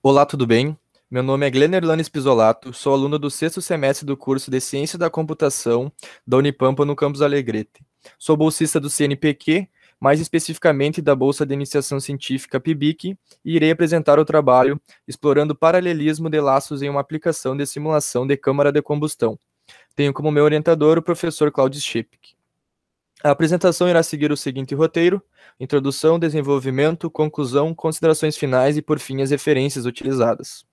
Olá, tudo bem? Meu nome é Glenn Erlanes Pisolato, sou aluno do sexto semestre do curso de Ciência da Computação da Unipampa no campus Alegrete. Sou bolsista do CNPq, mais especificamente da Bolsa de Iniciação Científica PIBIC, e irei apresentar o trabalho explorando o paralelismo de laços em uma aplicação de simulação de câmara de combustão. Tenho como meu orientador o professor Claudio Schipk. A apresentação irá seguir o seguinte roteiro: introdução, desenvolvimento, conclusão, considerações finais e, por fim, as referências utilizadas.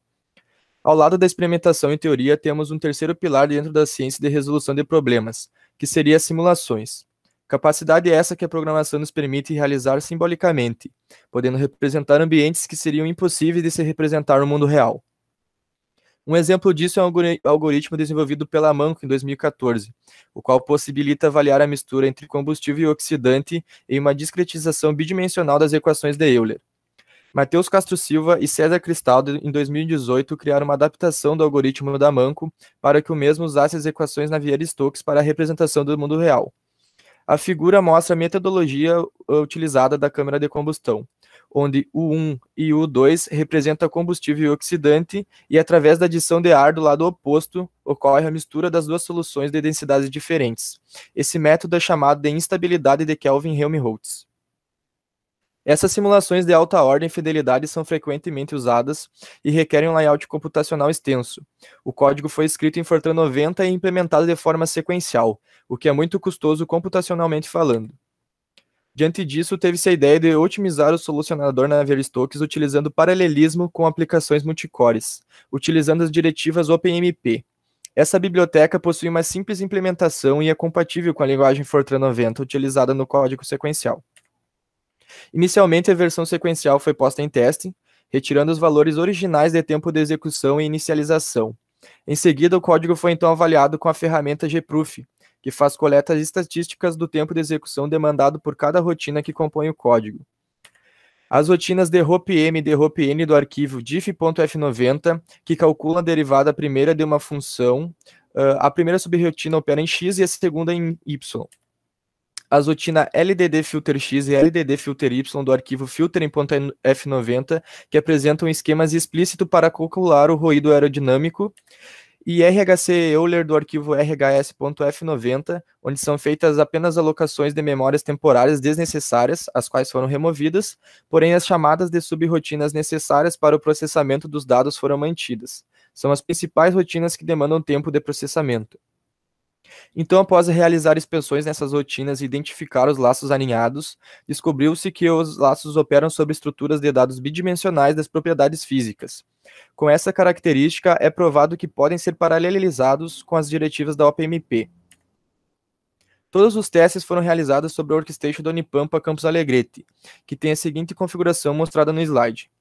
Ao lado da experimentação e teoria, temos um terceiro pilar dentro da ciência de resolução de problemas, que seria as simulações. Capacidade essa que a programação nos permite realizar simbolicamente, podendo representar ambientes que seriam impossíveis de se representar no mundo real. Um exemplo disso é um algoritmo desenvolvido pela Manco em 2014, o qual possibilita avaliar a mistura entre combustível e oxidante em uma discretização bidimensional das equações de Euler. Mateus Castro Silva e César Cristaldo, em 2018, criaram uma adaptação do algoritmo da Manco para que o mesmo usasse as equações Navier-Stokes para a representação do mundo real. A figura mostra a metodologia uh, utilizada da câmara de combustão, onde U1 e U2 representam combustível e oxidante, e através da adição de ar do lado oposto, ocorre a mistura das duas soluções de densidades diferentes. Esse método é chamado de instabilidade de Kelvin-Helmholtz. Essas simulações de alta ordem e fidelidade são frequentemente usadas e requerem um layout computacional extenso. O código foi escrito em Fortran 90 e implementado de forma sequencial, o que é muito custoso computacionalmente falando. Diante disso, teve-se a ideia de otimizar o solucionador Navier-Stokes utilizando paralelismo com aplicações multicores, utilizando as diretivas OpenMP. Essa biblioteca possui uma simples implementação e é compatível com a linguagem Fortran 90 utilizada no código sequencial. Inicialmente, a versão sequencial foi posta em teste, retirando os valores originais de tempo de execução e inicialização. Em seguida, o código foi então avaliado com a ferramenta gproof, que faz coletas estatísticas do tempo de execução demandado por cada rotina que compõe o código. As rotinas de ROPM e de ROPN do arquivo diff.f90, que calculam a derivada primeira de uma função, uh, a primeira subrotina opera em x e a segunda em y as rotinas LDD filter X e LDD filter Y do arquivo filtering.f90, que apresentam esquemas explícitos para calcular o ruído aerodinâmico, e RHC Euler do arquivo rhs.f90, onde são feitas apenas alocações de memórias temporárias desnecessárias, as quais foram removidas, porém as chamadas de subrotinas necessárias para o processamento dos dados foram mantidas. São as principais rotinas que demandam tempo de processamento. Então, após realizar inspeções nessas rotinas e identificar os laços alinhados, descobriu-se que os laços operam sobre estruturas de dados bidimensionais das propriedades físicas. Com essa característica, é provado que podem ser paralelizados com as diretivas da OPMP. Todos os testes foram realizados sobre o workstation da Unipampa Campus Alegrete, que tem a seguinte configuração mostrada no slide.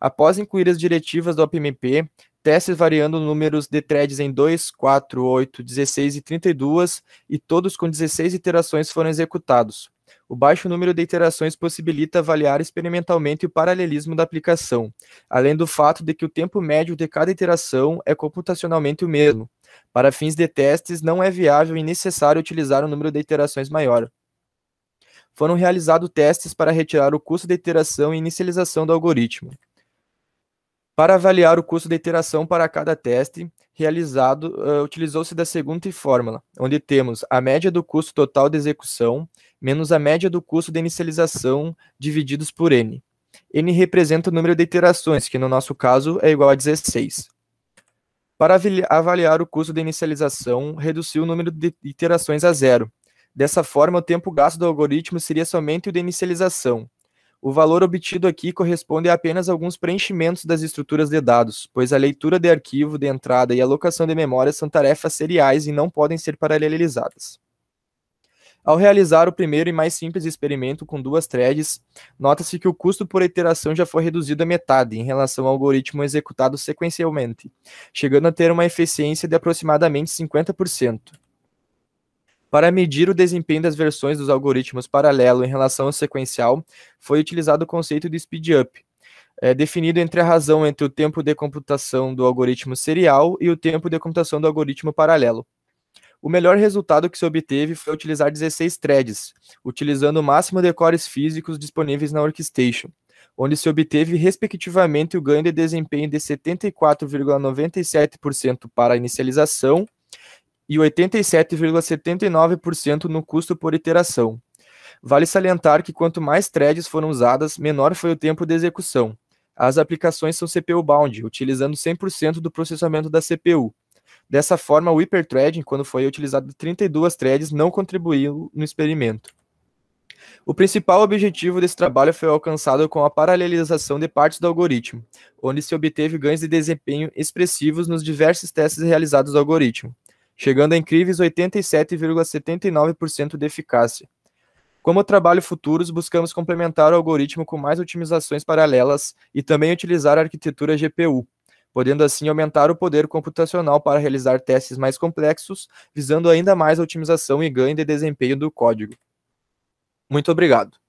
Após incluir as diretivas do OPMP, testes variando números de threads em 2, 4, 8, 16 e 32, e todos com 16 iterações foram executados. O baixo número de iterações possibilita avaliar experimentalmente o paralelismo da aplicação, além do fato de que o tempo médio de cada iteração é computacionalmente o mesmo. Para fins de testes, não é viável e necessário utilizar um número de iterações maior. Foram realizados testes para retirar o custo de iteração e inicialização do algoritmo. Para avaliar o custo de iteração para cada teste realizado, uh, utilizou-se da seguinte fórmula, onde temos a média do custo total de execução menos a média do custo de inicialização divididos por n. n representa o número de iterações, que no nosso caso é igual a 16. Para avaliar o custo de inicialização, reduziu o número de iterações a zero. Dessa forma, o tempo gasto do algoritmo seria somente o de inicialização, o valor obtido aqui corresponde a apenas alguns preenchimentos das estruturas de dados, pois a leitura de arquivo de entrada e alocação de memória são tarefas seriais e não podem ser paralelizadas. Ao realizar o primeiro e mais simples experimento com duas threads, nota-se que o custo por iteração já foi reduzido a metade em relação ao algoritmo executado sequencialmente, chegando a ter uma eficiência de aproximadamente 50%. Para medir o desempenho das versões dos algoritmos paralelo em relação ao sequencial, foi utilizado o conceito de speedup, é, definido entre a razão entre o tempo de computação do algoritmo serial e o tempo de computação do algoritmo paralelo. O melhor resultado que se obteve foi utilizar 16 threads, utilizando o máximo de cores físicos disponíveis na workstation. onde se obteve respectivamente o ganho de desempenho de 74,97% para a inicialização e 87,79% no custo por iteração. Vale salientar que quanto mais threads foram usadas, menor foi o tempo de execução. As aplicações são CPU-bound, utilizando 100% do processamento da CPU. Dessa forma, o hyperthreading, quando foi utilizado 32 threads, não contribuiu no experimento. O principal objetivo desse trabalho foi alcançado com a paralelização de partes do algoritmo, onde se obteve ganhos de desempenho expressivos nos diversos testes realizados do algoritmo, chegando a incríveis 87,79% de eficácia. Como trabalho futuros, buscamos complementar o algoritmo com mais otimizações paralelas e também utilizar a arquitetura GPU, podendo assim aumentar o poder computacional para realizar testes mais complexos, visando ainda mais a otimização e ganho de desempenho do código. Muito obrigado.